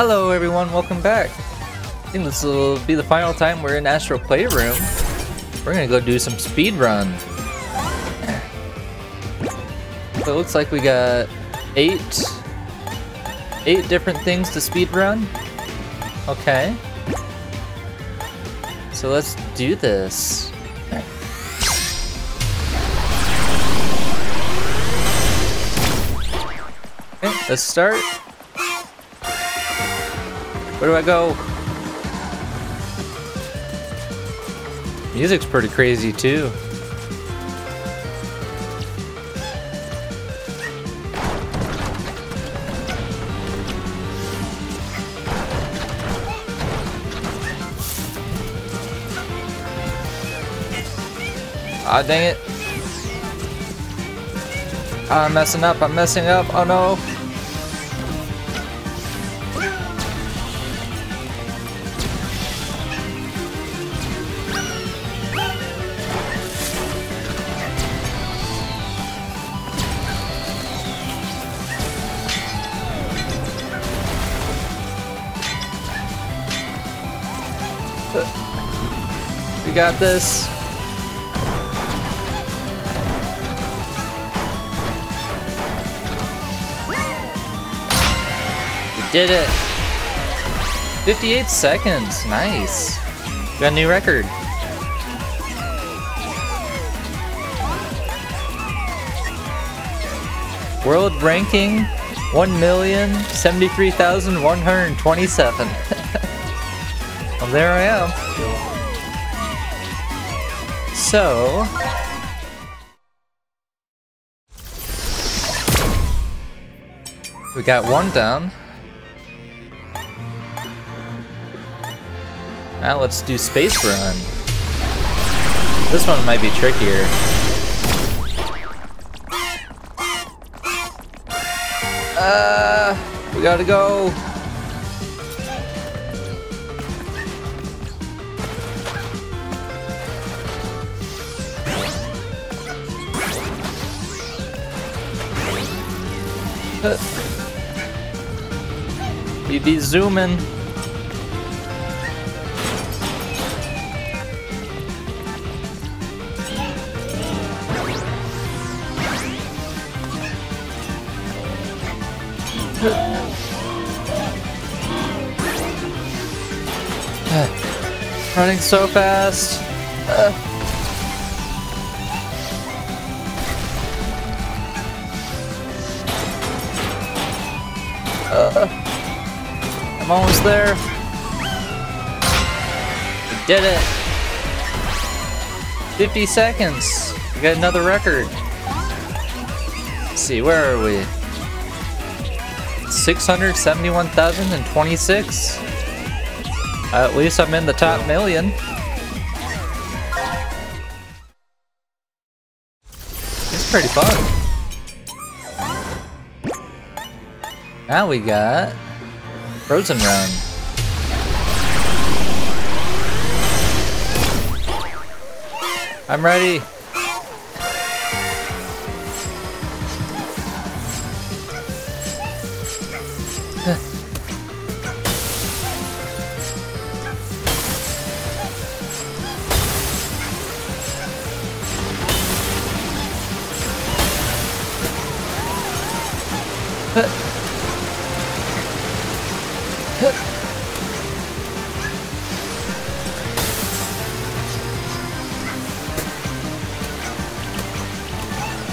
Hello everyone, welcome back. I think this will be the final time we're in Astro Playroom. We're gonna go do some speed run. So it looks like we got eight, eight different things to speed run. Okay. So let's do this. Okay, let's start. Where do I go? Music's pretty crazy too. Ah, dang it. Ah, I'm messing up, I'm messing up, oh no. Got this. We did it. 58 seconds. Nice. Got a new record. World ranking 1,073,127. well, there I am. So, we got one down. Now let's do Space Run. This one might be trickier. Uh, we gotta go. You be zooming. Running so fast. Uh. Uh, There. We did it. 50 seconds. We got another record. Let's see, where are we? 671,026. At least I'm in the top million. It's pretty fun. Now we got Frozen Run. I'm ready.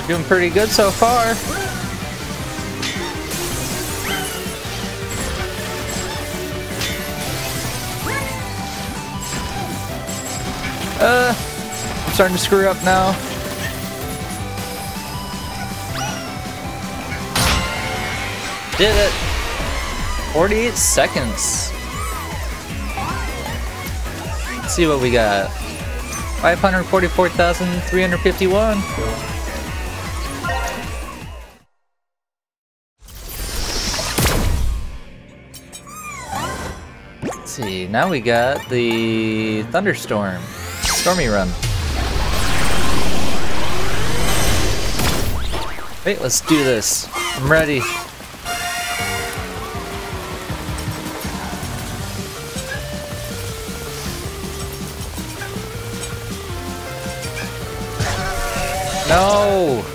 Doing pretty good so far. Uh, I'm starting to screw up now. Did it. 48 seconds. Let's see what we got. 544,351. see. Now we got the Thunderstorm. Stormy Run. Wait, let's do this. I'm ready. No!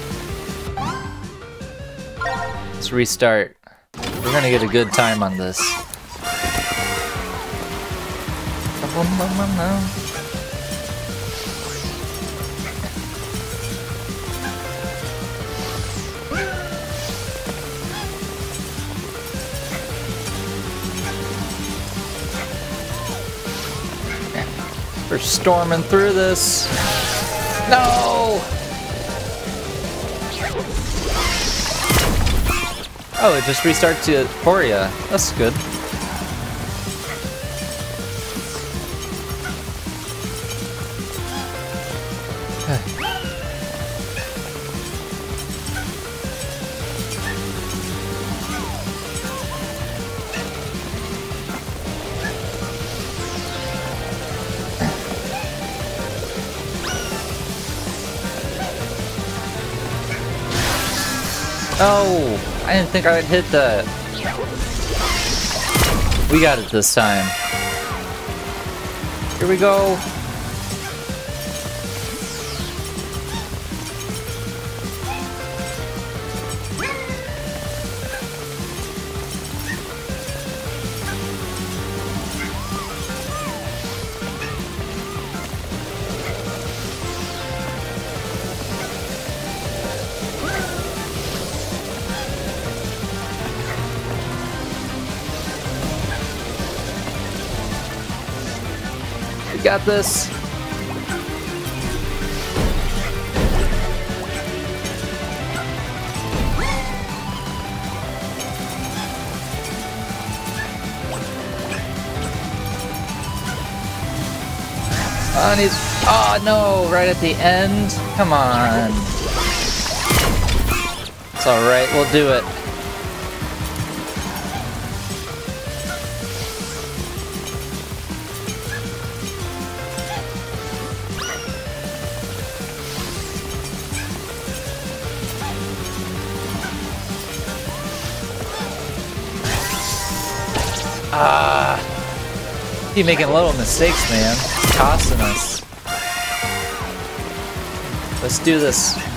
Let's restart. We're gonna get a good time on this. We're storming through this. No! Oh, it just restarts to Euphoria. That's good. Oh, I didn't think I would hit that. We got it this time. Here we go. We got this. Oh, and he's... Oh, no! Right at the end? Come on. It's alright, we'll do it. Keep making little mistakes, man. It's costing us. Let's do this.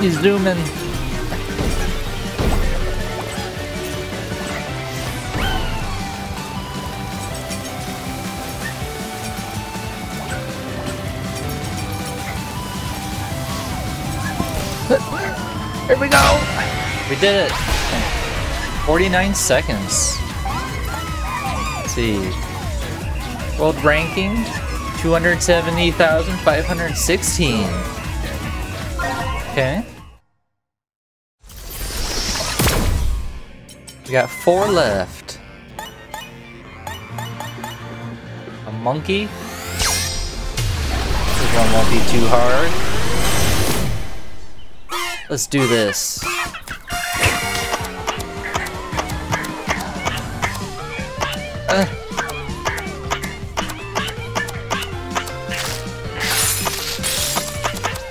He's zooming. Here we go! We did it! 49 seconds. Let's see. World ranking 270,516. Okay. We got four left. A monkey. This one won't be too hard. Let's do this. Uh.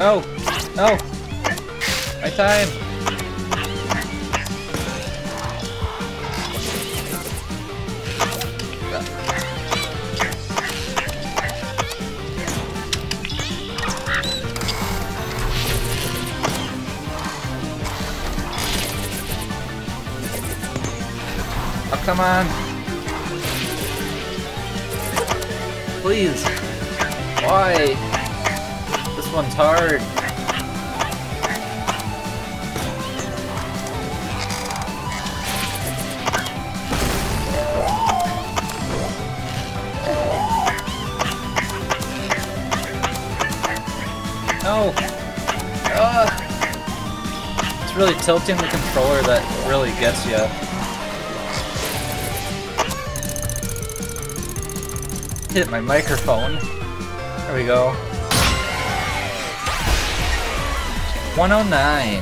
Oh, no. My time. Oh, come on. Please. Why? This one's hard. Ugh. It's really tilting the controller that really gets you. Hit my microphone. There we go. 109.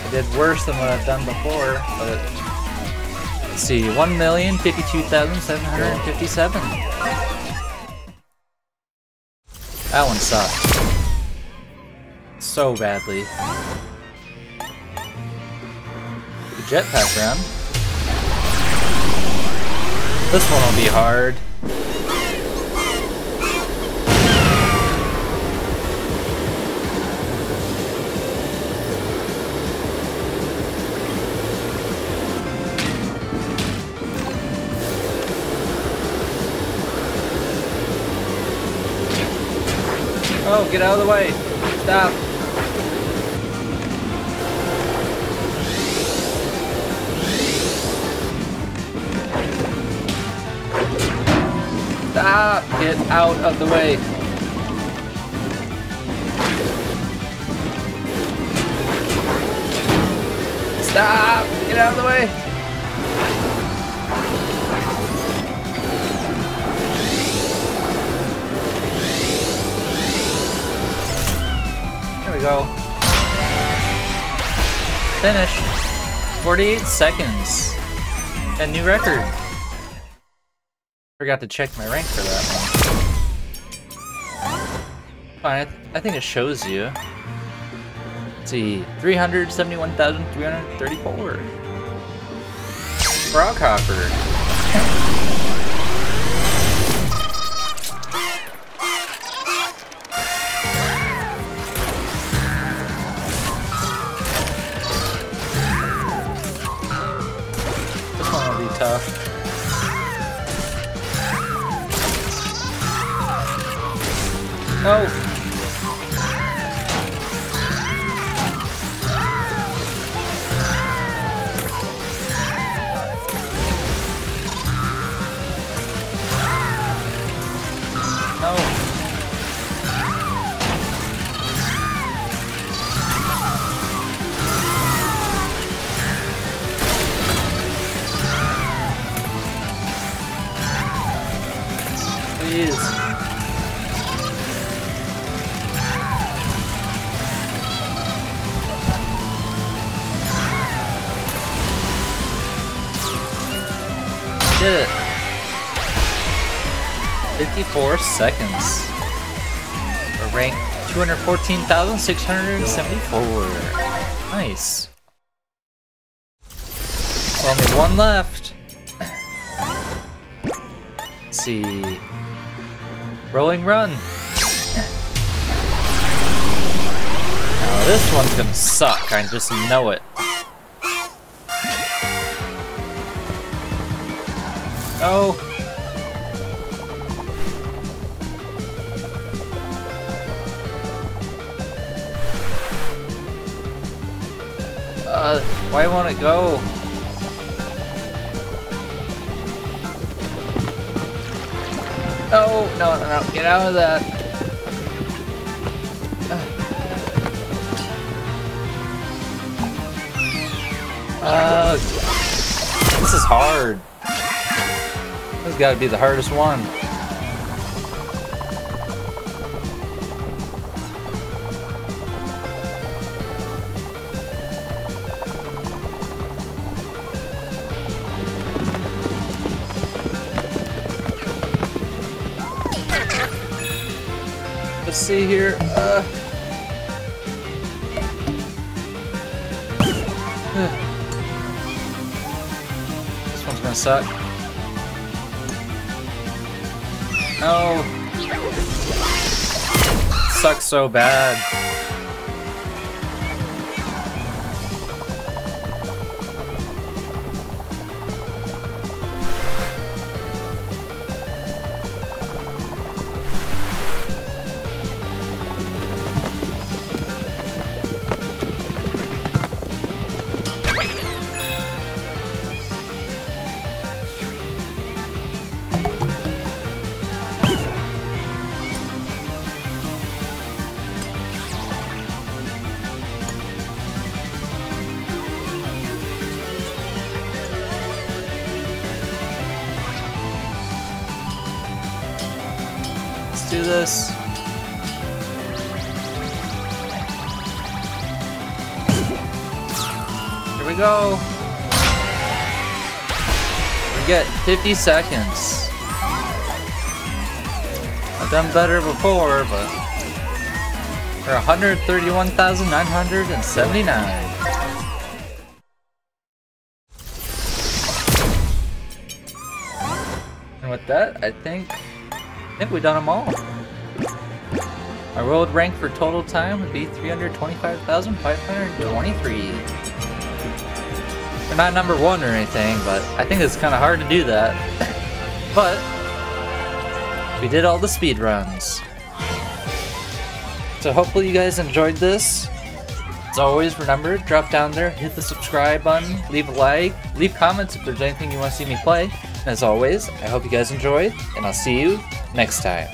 I did worse than what I've done before, but let's see, 1,052,757. That one sucked. So badly. Jetpack round. This one will be hard. Oh, get out of the way. Stop. Stop! Get out of the way. Stop! Get out of the way. We go. Finish. 48 seconds. A new record. Forgot to check my rank for that one. Fine, I, th I think it shows you. Let's see, 371,334. Froghopper. This No. 54 seconds. We're ranked 214,674. Nice. Only one left. Let's see. Rolling run. Now this one's gonna suck, I just know it. Oh. Uh, why won't it go? No, no, no, no, get out of that. Uh, this is hard. This has got to be the hardest one. See here. Uh, this one's gonna suck. No. Sucks so bad. Let's do this. Here we go. We get 50 seconds. I've done better before, but for 131,979. And with that, I think think we've done them all. Our world rank for total time would be 325,523. We're not number one or anything, but I think it's kind of hard to do that. but we did all the speed runs. So hopefully you guys enjoyed this. As always, remember, drop down there, hit the subscribe button, leave a like, leave comments if there's anything you want to see me play. As always, I hope you guys enjoyed, and I'll see you next time.